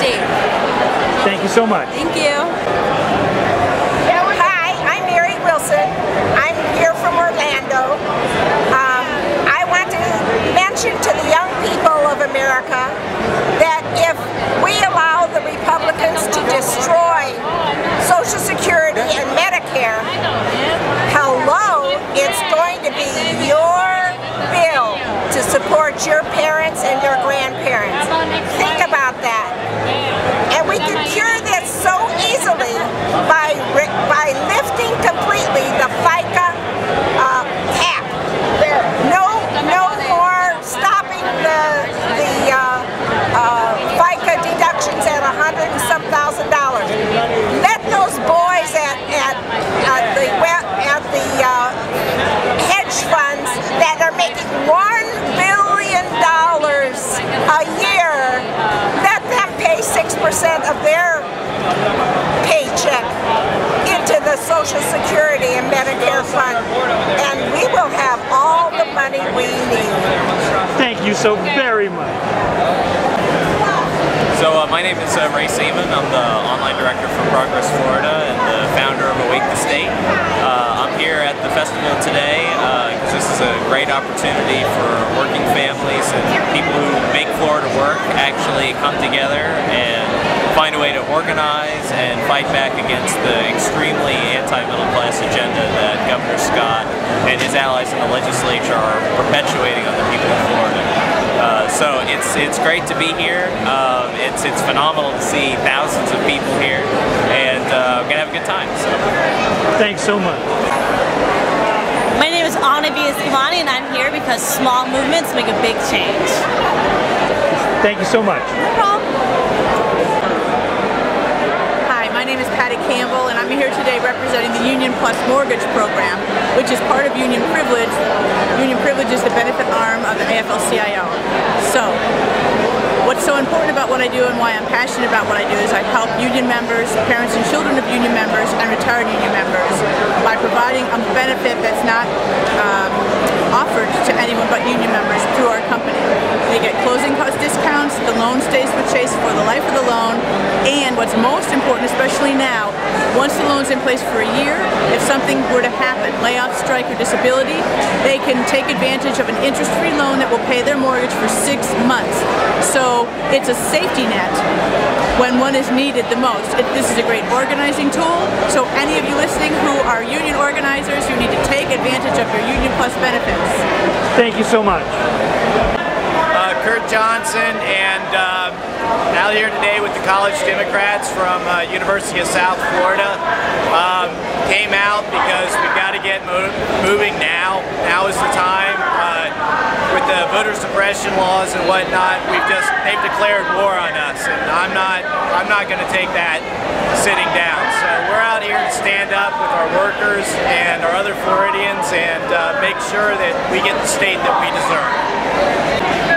state. Thank you so much. Thank you. Hi, I'm Mary Wilson. I'm here from Orlando. Um, I want to mention to the young people of America that if we allow the Republicans to destroy Social Security and Medicare, hello, it's going to be your bill to support your parents so very much. So uh, my name is uh, Ray Seaman. I'm the online director for Progress Florida and the founder of Awake the State. Uh, I'm here at the festival today because this is a great opportunity for working families and people who make Florida work actually come together and find a way to organize and fight back against the extremely anti-middle class agenda that Governor Scott and his allies in the legislature are perpetuating on the people of Florida. Uh, so it's it's great to be here. Um, it's it's phenomenal to see thousands of people here, and uh, we're gonna have a good time. So. Thanks so much. My name is Anna Biascavani and I'm here because small movements make a big change. Thank you so much. No problem. Name is Patty Campbell, and I'm here today representing the Union Plus Mortgage Program, which is part of Union Privilege. Union Privilege is the benefit arm of the AFL-CIO. So, what's so important about what I do and why I'm passionate about what I do is I help union members, parents and children of union members, and retired union members by providing a benefit that's not um, offered to anyone but union members through our company. They get closing cost discounts, the loan stays with Chase for the life of the loan, and what's most important, especially now, once the loan's in place for a year, if something were to happen, layoff, strike, or disability, they can take advantage of an interest-free loan that will pay their mortgage for six months. So it's a safety net when one is needed the most. It, this is a great organizing tool, so any of you listening who are union organizers, you need to take advantage of your Union Plus benefits. Thank you so much. Kurt Johnson and um, out here today with the College Democrats from uh, University of South Florida. Um, came out because we've got to get mo moving now. Now is the time. Uh, with the voter suppression laws and whatnot, we've just they've declared war on us, and I'm not I'm not going to take that sitting down. So we're out here to stand up with our workers and our other Floridians and uh, make sure that we get the state that we deserve.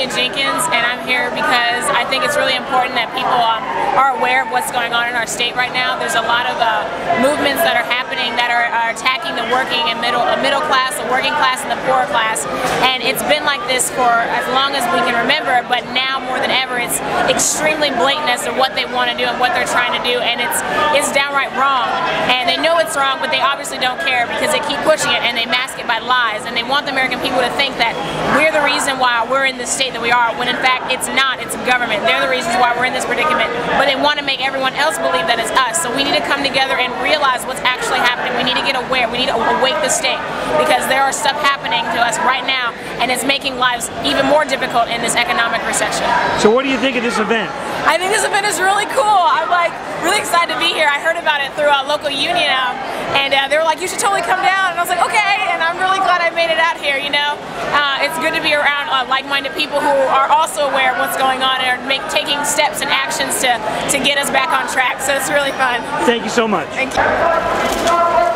Kenya Jenkins, and I'm here because I think it's really important that people um, are aware of what's going on in our state right now. There's a lot of uh, movements that are happening that are, are attacking the working and middle, uh, middle class, working class, and the poor class. And it's been like this for as long as we can remember, but now more than ever, it's extremely blatant as to what they want to do and what they're trying to do, and it's it's downright wrong. And they know it's wrong, but they obviously don't care because they keep pushing it and they mask it by lies, and they want the American people to think that we're the reason why we're in the state that we are, when in fact it's not. It's government. They're the reasons why we're in this predicament, but they want to make everyone else believe that it's us. So we need to come together and realize what's actually happening. We need to get aware. We need to awake the state because there are stuff happening to us right now, and it's making lives even more difficult in this economic recession. So what do you think of this event? I think this event is really cool. I'm like really excited to be here. I heard about it through a local union, um, and uh, they were like, "You should totally come down." And I was like, "Okay." And I'm really glad I made it out here. You know, uh, it's good to be around uh, like-minded people who are also aware of what's going on and are make, taking steps and actions to to get us back on track. So it's really fun. Thank you so much. Thank you.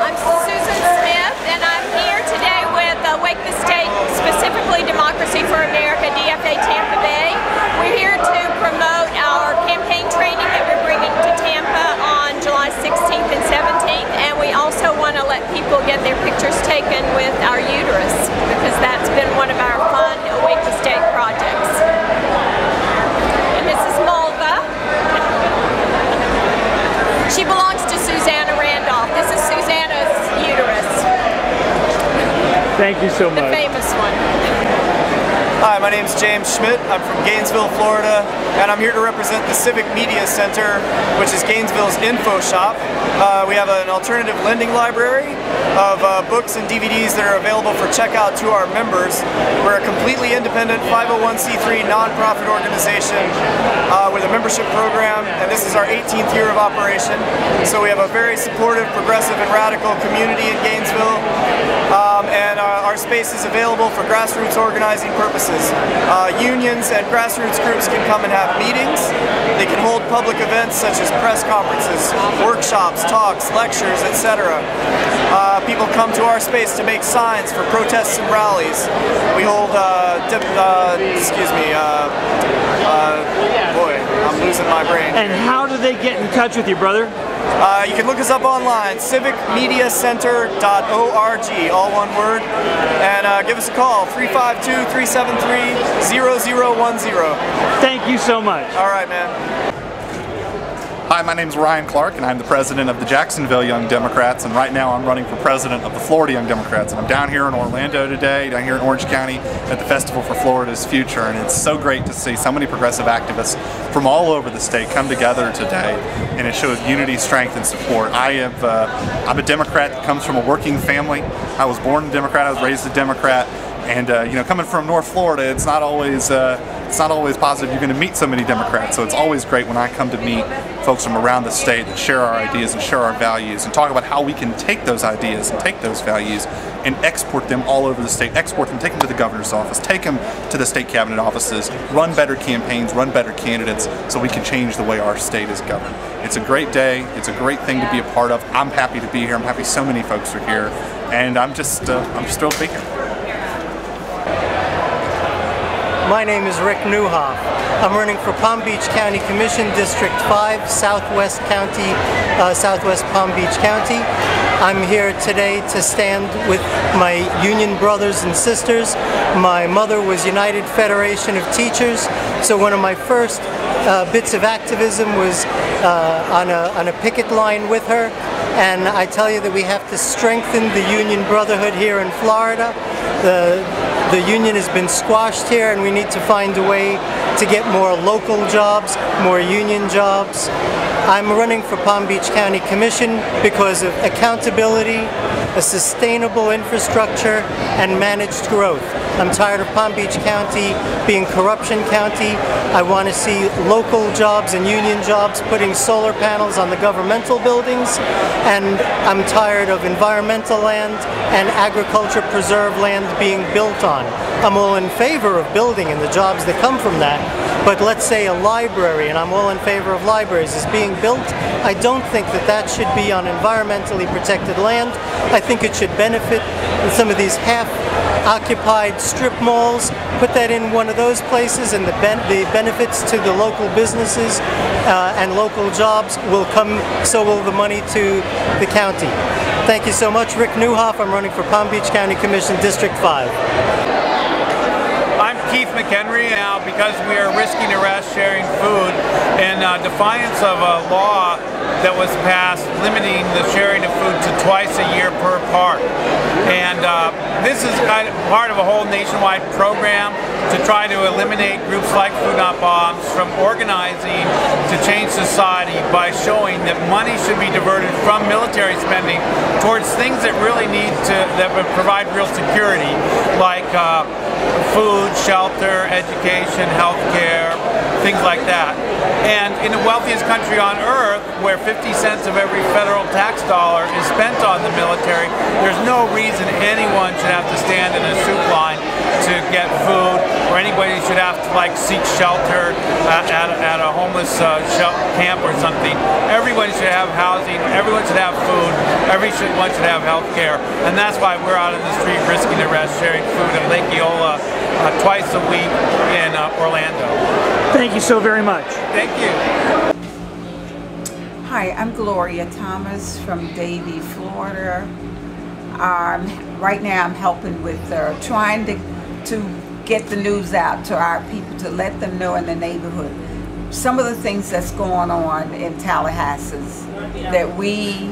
Thank you so The much. famous one. Hi, my name is James Schmidt. I'm from Gainesville, Florida, and I'm here to represent the Civic Media Center, which is Gainesville's info shop. Uh, we have an alternative lending library of uh, books and DVDs that are available for checkout to our members. We're a completely independent 501c3 nonprofit organization uh, with a membership program, and this is our 18th year of operation. So we have a very supportive, progressive, and radical community in Gainesville, um, and uh, our space is available for grassroots organizing purposes. Uh, unions and grassroots groups can come and have meetings. They can hold public events such as press conferences, workshops, talks, lectures, etc. Uh, people come to our space to make signs for protests and rallies. We hold, uh, uh, excuse me, uh, boy, I'm losing my brain. And how do they get in touch with you, brother? Uh, you can look us up online, civicmediacenter.org, all one word, and uh, give us a call, 352-373-0010. Thank you so much. All right, man. Hi, my name is Ryan Clark, and I'm the president of the Jacksonville Young Democrats, and right now I'm running for president of the Florida Young Democrats. And I'm down here in Orlando today, down here in Orange County, at the Festival for Florida's Future, and it's so great to see so many progressive activists from all over the state come together today, and show shows unity, strength, and support. I have, uh, I'm a Democrat that comes from a working family. I was born a Democrat, I was raised a Democrat, and uh, you know, coming from North Florida, it's not always uh, it's not always positive. You're going to meet so many Democrats, so it's always great when I come to meet folks from around the state that share our ideas and share our values, and talk about how we can take those ideas and take those values and export them all over the state. Export them, take them to the governor's office, take them to the state cabinet offices, run better campaigns, run better candidates, so we can change the way our state is governed. It's a great day. It's a great thing to be a part of. I'm happy to be here. I'm happy so many folks are here, and I'm just uh, I'm just thrilled to be here. My name is Rick Newhoff. I'm running for Palm Beach County Commission District 5, Southwest County, uh, Southwest Palm Beach County. I'm here today to stand with my union brothers and sisters. My mother was United Federation of Teachers, so one of my first uh, bits of activism was uh, on, a, on a picket line with her. And I tell you that we have to strengthen the union brotherhood here in Florida. The, the union has been squashed here and we need to find a way to get more local jobs, more union jobs. I'm running for Palm Beach County Commission because of accountability, a sustainable infrastructure, and managed growth. I'm tired of Palm Beach County being corruption county. I want to see local jobs and union jobs putting solar panels on the governmental buildings. And I'm tired of environmental land and agriculture preserve land being built on. I'm all in favor of building and the jobs that come from that. But let's say a library, and I'm all in favor of libraries, is being built. I don't think that that should be on environmentally protected land. I think it should benefit some of these half occupied strip malls, put that in one of those places and the, ben the benefits to the local businesses uh, and local jobs will come, so will the money to the county. Thank you so much. Rick Newhoff, I'm running for Palm Beach County Commission District 5. Keith McHenry now because we are risking arrest sharing food in uh, defiance of a law that was passed limiting the sharing of food to twice a year per park. And uh, this is kind of part of a whole nationwide program to try to eliminate groups like Food Not Bombs from organizing to change society by showing that money should be diverted from military spending towards things that really need to, that would provide real security, like uh, food, shelter, education, health care, things like that. And in the wealthiest country on earth, where 50 cents of every federal tax dollar is spent on the military, there's no reason anyone should have to stand in a soup line to get food, or anybody should have to like seek shelter at, at, at a homeless uh, camp or something. Everyone should have housing, everyone should have food, everyone should have health care, and that's why we're out in the street risking arrest, sharing food at Lake Eola uh, twice a week in uh, Orlando. Thank you so very much. Thank you. Hi, I'm Gloria Thomas from Davie, Florida. Um, right now I'm helping with uh, trying to, to get the news out to our people to let them know in the neighborhood some of the things that's going on in Tallahassee that we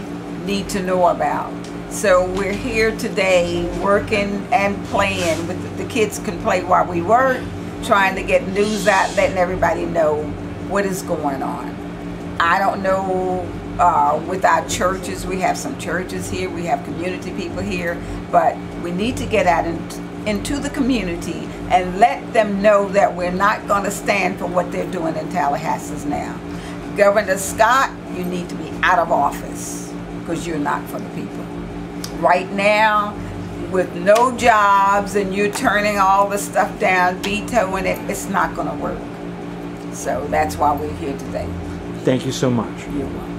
need to know about. So we're here today working and playing with the kids can play while we work, trying to get news out, letting everybody know what is going on. I don't know uh, with our churches, we have some churches here, we have community people here, but we need to get out in, into the community and let them know that we're not going to stand for what they're doing in Tallahassee now. Governor Scott, you need to be out of office because you're not for the people. Right now, with no jobs and you're turning all the stuff down, vetoing it, it's not going to work. So that's why we're here today. Thank you so much. You're welcome.